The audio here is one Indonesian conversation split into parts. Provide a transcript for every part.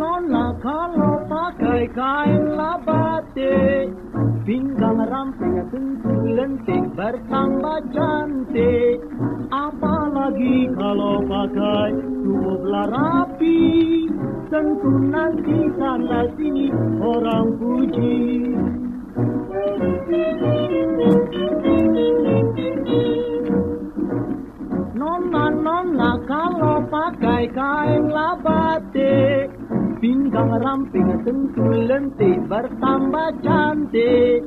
nona kalau pakai kain labate. Pinggang ramping tentu lentik bertambah cantik. Apalagi kalau pakai tubuh rapi. Tentu nanti sana sini orang puji. Nona nona kalau pakai kain labate. Pinggang ramping tentu lentik bertambah cantik.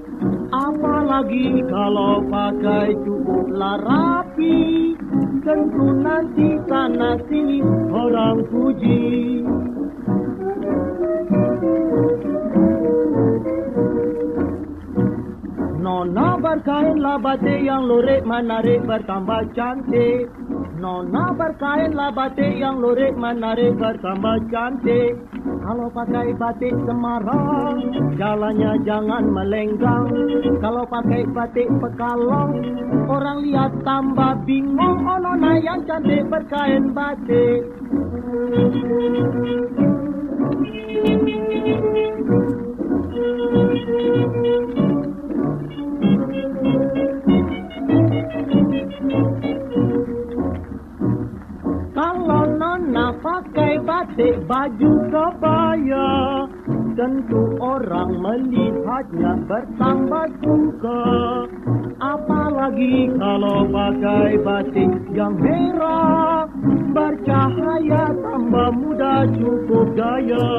Apalagi kalau pakai cukuplah rapi. Tentu nanti sana sini orang puji. Nona berkainlah batik yang lurik menarik bertambah cantik Nona berkainlah batik yang lurik menarik bertambah cantik. Kalau pakai batik Semarang Jalannya jangan melenggang. Kalau pakai batik Pekalong Orang lihat tambah bingung. Oh nona yang cantik berkain batik pakai batik baju kebaya. Tentu orang melihatnya bertambah suka. Apalagi kalau pakai batik yang merah Bercahaya tambah muda cukup gaya